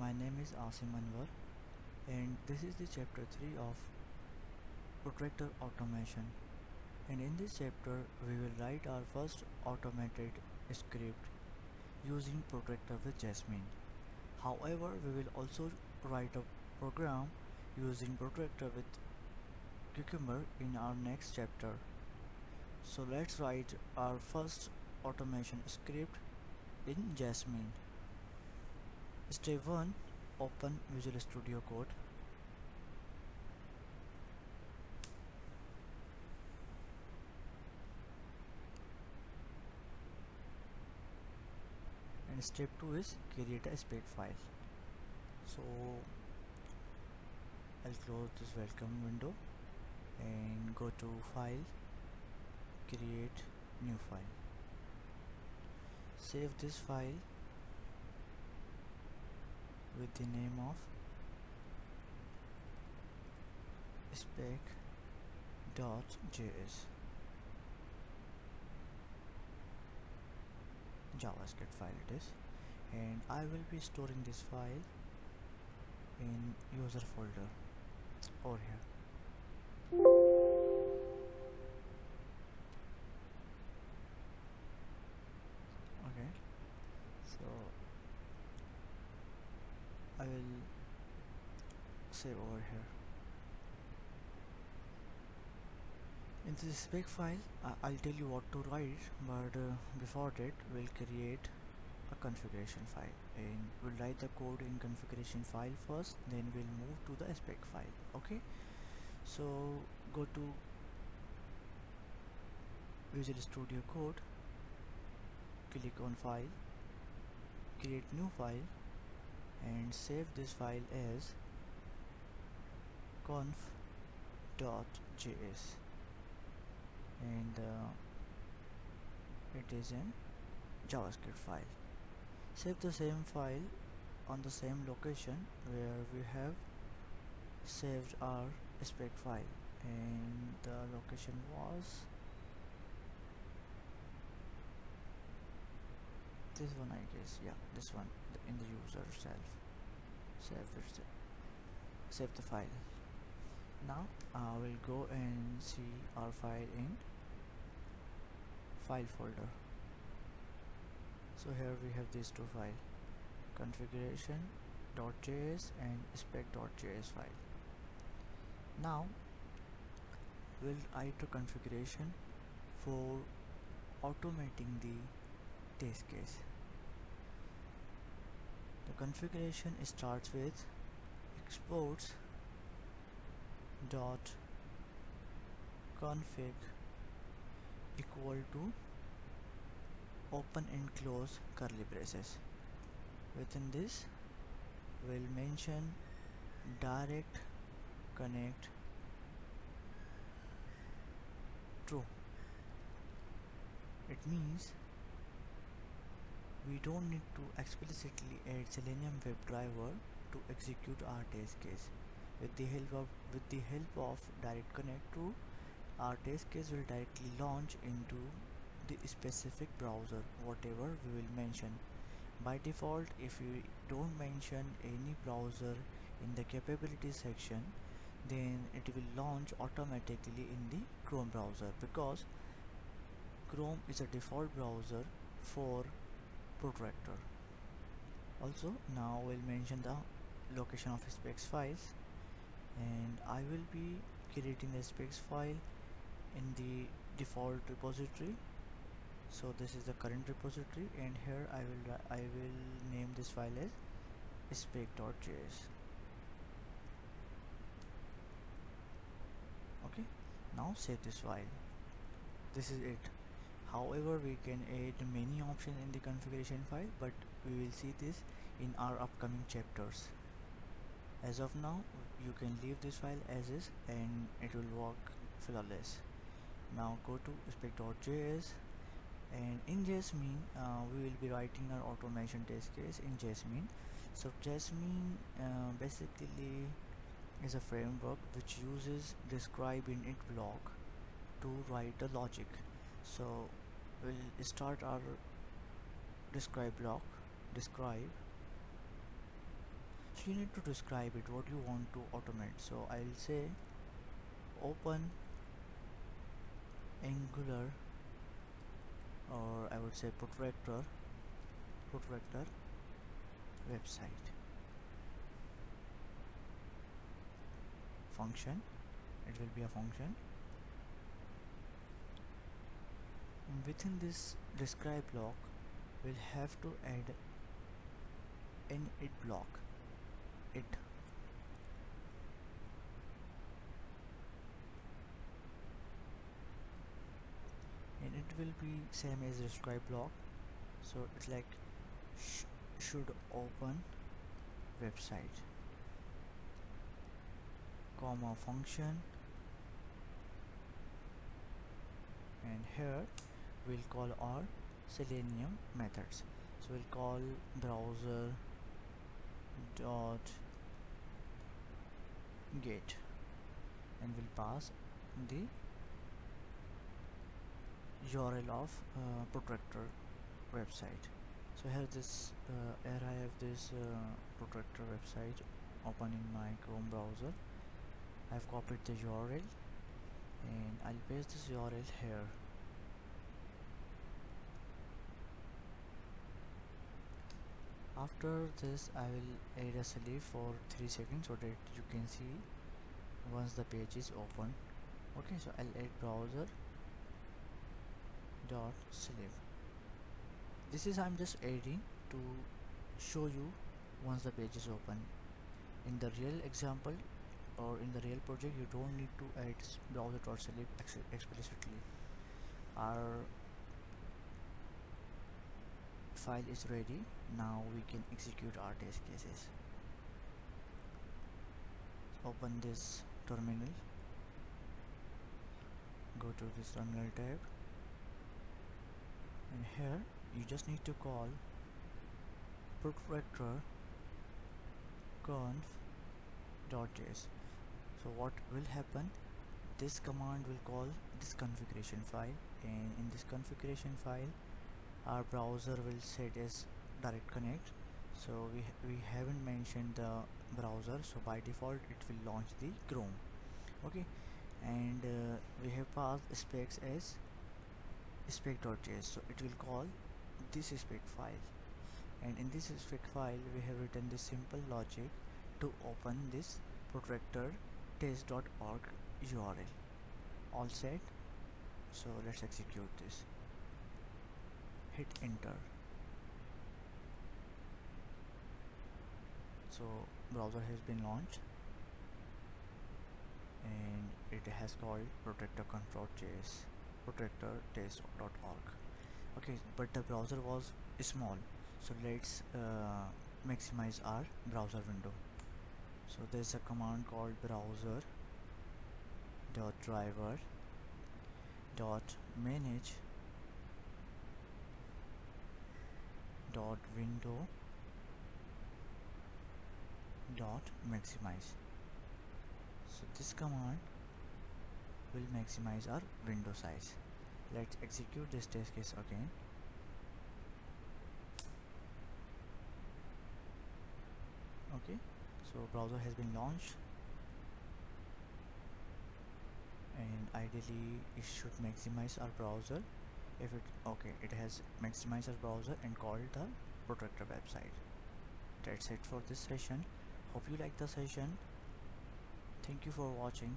my name is Aasim Anwar and this is the chapter 3 of protractor automation and in this chapter we will write our first automated script using protractor with Jasmine. However, we will also write a program using protractor with Cucumber in our next chapter. So let's write our first automation script in Jasmine. Step 1 Open Visual Studio Code. And step 2 is create a spec file. So I'll close this welcome window and go to file create new file save this file with the name of spec.js javascript file it is. And I will be storing this file in user folder over here save over here. In this spec file I I'll tell you what to write but uh, before that we'll create a configuration file. And we'll write the code in configuration file first then we'll move to the spec file okay? So go to Visual Studio Code click on file create new file and save this file as conf.js and uh, it is in javascript file. Save the same file on the same location where we have saved our spec file. And the location was this one I guess. Yeah this one in the user self. Save it save the file now I will go and see our file in file folder. So here we have these two files. Configuration.js and spec.js file. Now we'll write a configuration for automating the test case. The configuration starts with exports dot config equal to open and close curly braces. Within this we'll mention direct connect true. It means we don't need to explicitly add selenium WebDriver to execute our test case with the help of with the help of direct connect to our test case will directly launch into the specific browser whatever we will mention. By default if you don't mention any browser in the capability section then it will launch automatically in the chrome browser because chrome is a default browser for protractor. Also now we'll mention the location of specs files and I will be creating the specs file in the default repository. So this is the current repository and here I will I will name this file as spec.js okay now save this file. This is it. However we can add many options in the configuration file but we will see this in our upcoming chapters. As of now you can leave this file as is and it will work flawless. Now go to spec.js and in Jasmine uh, we will be writing our automation test case in Jasmine. So Jasmine uh, basically is a framework which uses describe init block to write the logic. So we'll start our describe block describe you need to describe it what you want to automate. So I'll say open angular or I would say protractor protractor website. Function. It will be a function. Within this describe block we'll have to add an it block it. And it will be same as describe block. So it's like sh should open website comma function and here we'll call our selenium methods. So we'll call browser dot get and we'll pass the URL of uh, protractor website. So here this uh, here I have this uh, protractor website open in my Chrome browser. I've copied the URL and I'll paste this URL here after this I will add a sleep for 3 seconds so that you can see once the page is open. Okay so I'll add browser dot sleep this is I'm just adding to show you once the page is open. In the real example or in the real project you don't need to add browser dot explicitly. Our file is ready. Now we can execute our test cases. Open this terminal. Go to this terminal tab. And here you just need to call protractor conf.js so what will happen? This command will call this configuration file. And in this configuration file our browser will set as direct connect. So we, we haven't mentioned the browser so by default it will launch the chrome. Okay? And uh, we have passed specs as spec.js so it will call this spec file. And in this spec file we have written the simple logic to open this protractor test.org url all set? So let's execute this hit enter. So browser has been launched. And it has called protractor conf.js protractor test.org okay but the browser was small. So let's uh, maximize our browser window. So there's a command called browser dot driver dot manage dot window dot maximize. So this command will maximize our window size. Let's execute this test case again. Okay so browser has been launched. And ideally it should maximize our browser if it okay it has maximized our browser and called the protractor website. That's it for this session. Hope you like the session. Thank you for watching